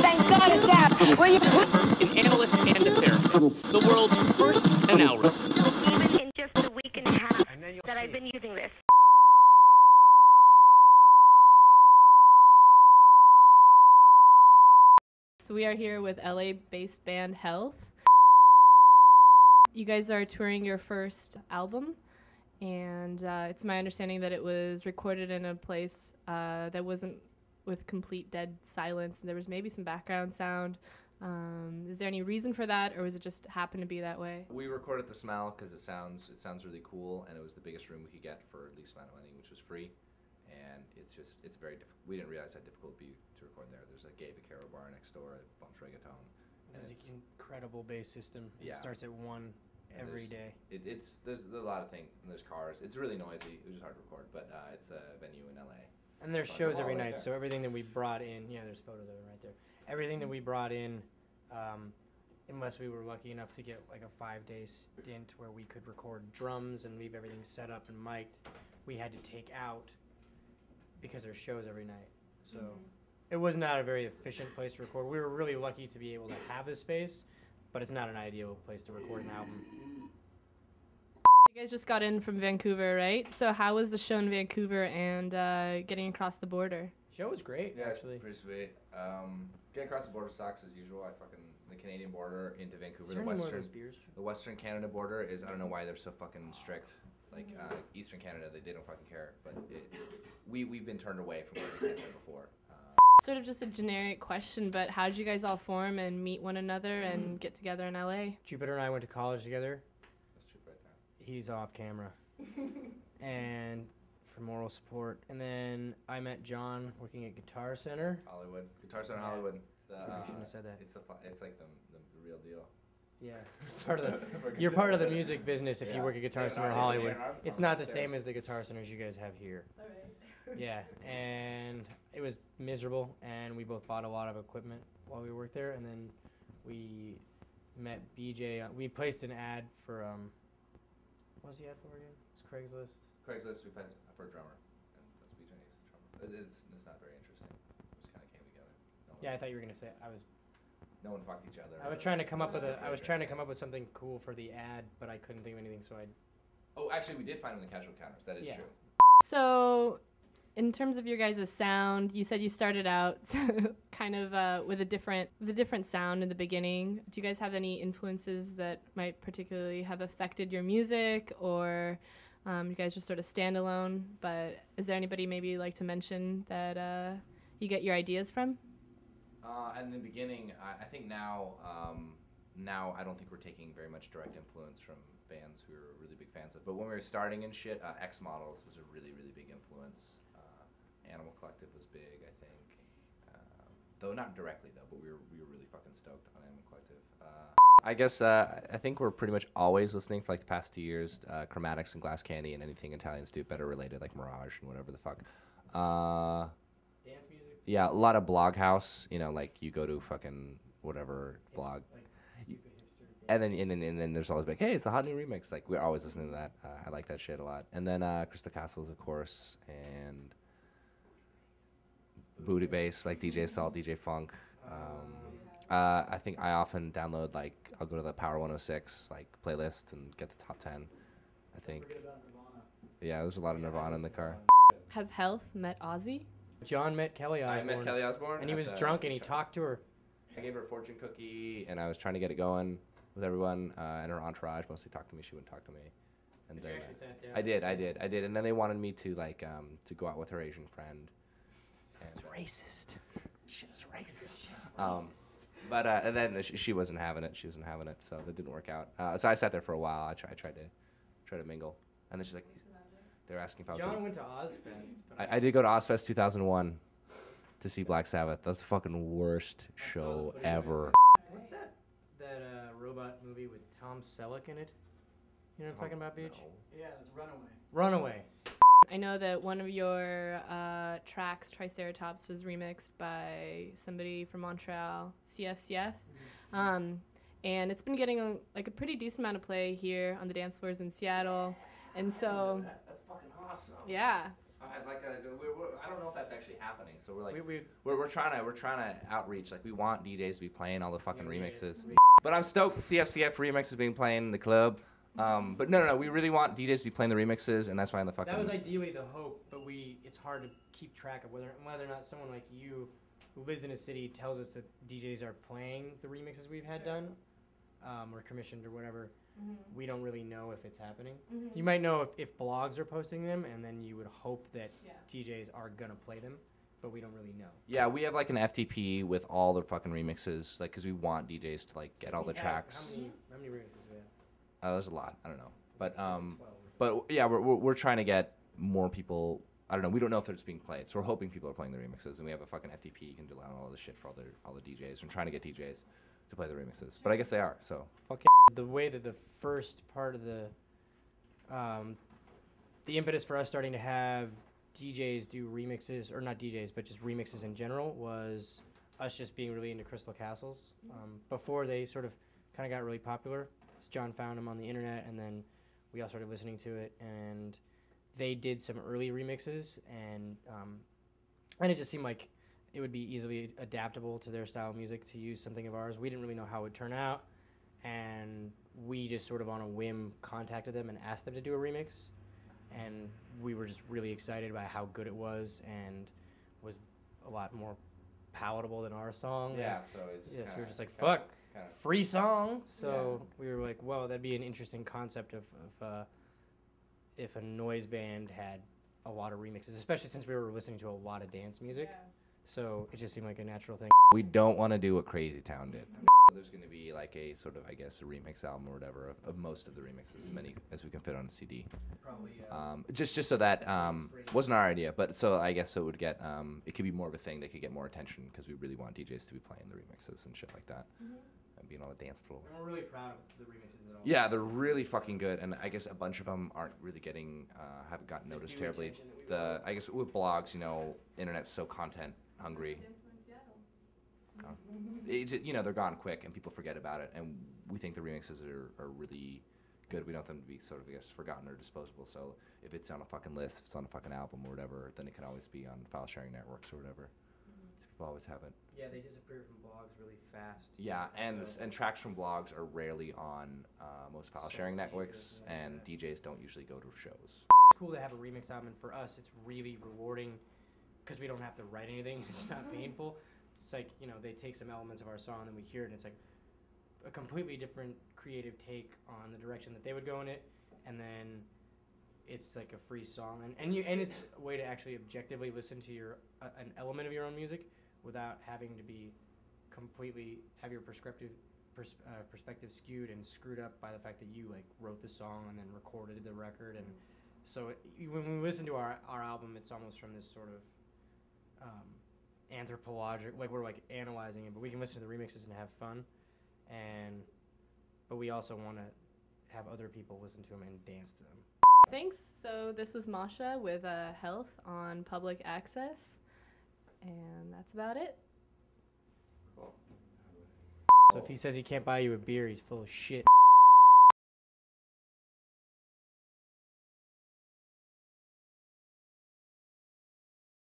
Thank God it's out. Will you put An analyst and a therapist. The world's first analyst. even in just the week and a half that I've been using this. So we are here with LA-based band Health. You guys are touring your first album, and uh, it's my understanding that it was recorded in a place uh, that wasn't with complete dead silence, and there was maybe some background sound. Um, is there any reason for that, or was it just happen to be that way? We recorded the smell because it sounds it sounds really cool, and it was the biggest room we could get for the least amount of money, which was free. And it's just it's very difficult. We didn't realize how difficult it'd be to record there. There's a gay vaquero bar next door that bumps reggaeton. and There's it's- an incredible bass system. Yeah. It starts at one and every there's- day. It, it's there's a lot of things. And there's cars. It's really noisy. It was just hard to record, but uh, it's a venue in LA. And there's shows every night, so everything that we brought in, yeah, there's photos of it right there. Everything that we brought in, um, unless we were lucky enough to get like a five day stint where we could record drums and leave everything set up and mic'd, we had to take out because there's shows every night. So it was not a very efficient place to record. We were really lucky to be able to have this space, but it's not an ideal place to record an album. You guys just got in from Vancouver, right? So how was the show in Vancouver and uh, getting across the border? Show was great, Yeah, actually. it's pretty sweet. Um, getting across the border sucks as usual. I fucking the Canadian border into Vancouver, the there any more of western beers? the Western Canada border is I don't know why they're so fucking strict. Like uh, Eastern Canada, they, they don't fucking care. But it, we we've been turned away from going to Canada before. Uh, Sort of just a generic question, but how did you guys all form and meet one another and get together in LA? Jupiter and I went to college together. that's true right there. He's off camera. and for moral support. And then I met John working at Guitar Center. Hollywood, Guitar Center Yeah. Hollywood. It's the, Probably uh, shouldn't have said that. It's the fu- it's like the, the, the real deal. Yeah. part of the you're part of the music business if you Yeah. work at Guitar Yeah, Center no, I- Hollywood. yeah, It's not the same as the guitar centers you guys have here. All right. yeah, and it was miserable, and we both bought a lot of equipment while we worked there, and then we met BJ. on- We placed an ad for um, what was the ad for again? It's Craigslist. Craigslist, we played for a drummer, and that's BJ's drummer. It, it's it's not very interesting. It just kind of came together. No one, Yeah, I thought you were gonna say I was. no one fucked each other. I was trying to come up with a. I was trying to come up with something cool for the ad, but I couldn't think of anything, so I. Oh, actually, we did find him in the casual counters. That is Yeah. true. So, in terms of your guys' sound, you said you started out kind of uh, with a different, a different sound in the beginning. Do you guys have any influences that might particularly have affected your music, or um, you guys just sort of stand alone? But is there anybody maybe you'd like to mention that uh, you get your ideas from? Uh, in the beginning, I, I think now, um, now I don't think we're taking very much direct influence from bands we were really big fans of. But when we were starting and shit, uh, Ex Models was a really, really big influence. Animal Collective was big, I think. Um, though not directly though, but we were we were really fucking stoked on Animal Collective. Uh, I guess uh, I think we're pretty much always listening for like the past two years. Uh, Chromatics and Glass Candy and anything Italians do better related like Mirage and whatever the fuck. Uh, Dance music. yeah, a lot of blog house. You know, like you go to fucking whatever blog, Like stupid and then and then, and then there's always like, hey, it's a hot new remix. Like we're always listening to that. Uh, I like that shit a lot. And then uh, Crystal Castles, of course, and Booty Bass, like DJ Assault, DJ Funk. Um, uh, I think I often download like I'll go to the Power 106 like playlist and get the top ten. I think. Yeah, there's a lot of Nirvana in the car. Has Health met Ozzy? John met Kelly I met Kelly Osbourne, and he was drunk, and he talked to her. I gave her a fortune cookie, and I was trying to get it going with everyone, uh, and her entourage mostly talked to me. She wouldn't talk to me. And Did you then, actually uh, sat down? I did, I did, I did, and then they wanted me to like um, to go out with her Asian friend. It's racist. She was racist. Um, but uh, and then she, she wasn't having it. She wasn't having it, so that didn't work out. Uh, so I sat there for a while. I tried, I tried to, try to mingle, and then she's like, they were asking if I was. John in- went to Ozzfest. But I, I did go to Ozzfest 2001 to see Black Sabbath. That's the fucking worst I show ever. What's that? That uh, robot movie with Tom Selleck in it? You know what I'm talking about, Beach? Yeah, that's Runaway. Runaway. I know that one of your uh, tracks, Triceratops, was remixed by somebody from Montreal, CFCF. Um, and it's been getting a, like a pretty decent amount of play here on the dance floors in Seattle. And so, That's fucking awesome. yeah. I had like a, we were, I don't know if that's actually happening. So we're like, we, we, we're, we're trying to we're trying to outreach. Like we want DJs to be playing all the fucking Yeah, we need remixes. But I'm stoked the CFCF remix is being played in the club. Um, but no, no, no. We really want DJs to be playing the remixes, and that's why in the fucking. that was ideally the hope, but we it's hard to keep track of whether whether or not someone like you, who lives in a city, tells us that DJs are playing the remixes we've had done, um, or commissioned or whatever. We don't really know if it's happening. You might know if, if blogs are posting them, and then you would hope that Yeah. DJs are gonna play them, but we don't really know. yeah, we have like an FTP with all the fucking remixes, like because we want DJs to like get all the have- tracks. How many, how many remixes do we have? Uh, there's a lot. I don't know, but um, but yeah, we're, we're we're trying to get more people. I don't know. We don't know if it's being played, so we're hoping people are playing the remixes, and we have a fucking FTP. You can do all the shit for all the all the DJs. and trying to get DJs to play the remixes, but I guess they are. So fuck yeah. the way that the first part of the um, the impetus for us starting to have DJs do remixes or not DJs but just remixes in general was us just being really into Crystal Castles um, before they sort of kind of got really popular. So John found them on the internet and then we all started listening to it and they did some early remixes and um, and it just seemed like it would be easily adaptable to their style of music to use something of ours. We didn't really know how it would turn out and we just sort of on a whim contacted them and asked them to do a remix and we were just really excited about how good it was and was a lot more palatable than our song Yeah, So it's just yes we were just like fuck Kinda. free song. So we were like well that'd be an interesting concept of, of uh, if a noise band had a lot of remixes especially since we were listening to a lot of dance music. So it just seemed like a natural thing. We don't want to do what Crazy Town did. There's going to be like a sort of, I guess, a remix album or whatever of, of most of the remixes, as many as we can fit on a CD. probably Um, just just so that um, wasn't our idea, but so I guess so it would get um, it could be more of a thing that could get more attention because we really want DJs to be playing the remixes and shit like that and being on the dance floor. and we're really proud of the remixes at all Yeah, they're really fucking good, and I guess a bunch of them aren't really getting uh, haven't gotten The noticed terribly. attention that The I guess with blogs, you know, internet's so content hungry. it, ju- you know they're gone quick and people forget about it and we think the remixes are, are really good we don't want them to be sort of I guess forgotten or disposable so if it's on a fucking list if it's on a fucking album or whatever then it can always be on file sharing networks or whatever always have it Yeah, they disappear from blogs really fast. yeah and So- and tracks from blogs are rarely on uh, most file sharing networks and DJs don't usually go to shows It's cool to have a remix album, and for us, it's really rewarding because we don't have to write anything. It's not painful. It's like you know they take some elements of our song, and then we hear it, and it's like a completely different creative take on the direction that they would go in it, and then it's like a free song, and and you and it's a way to actually objectively listen to your uh, an element of your own music without having to be completely have your perspective pers- uh, perspective skewed and screwed up by the fact that you like wrote the song and then recorded the record and so it, when we listen to our, our album it's almost from this sort of um, anthropologic like we're like analyzing it but we can listen to the remixes and have fun and but we also want to have other people listen to them and dance to them Thanks. So this was Masha with uh, Health on Public Access, and that's about it. so if he says he can't buy you a beer he's full of shit